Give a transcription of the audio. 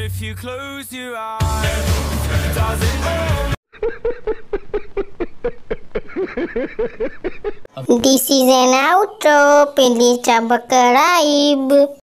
if you close your eyes, does it This is an outro. Please Chabakaraib.